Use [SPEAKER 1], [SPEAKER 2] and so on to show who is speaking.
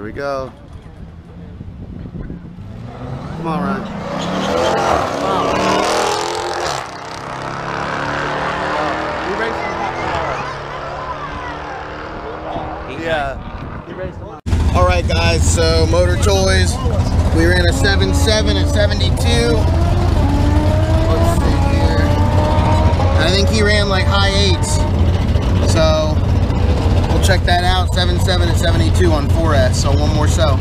[SPEAKER 1] Here we go. Come on, Ryan.
[SPEAKER 2] We raced him half an hour.
[SPEAKER 1] Yeah.
[SPEAKER 2] He raced
[SPEAKER 1] All right, guys. So Motor Toys, we ran a 7.7 at 72. Let's see here. I think he ran like high eights. Check that out. 7.7 at 72 on 4S. So one more so.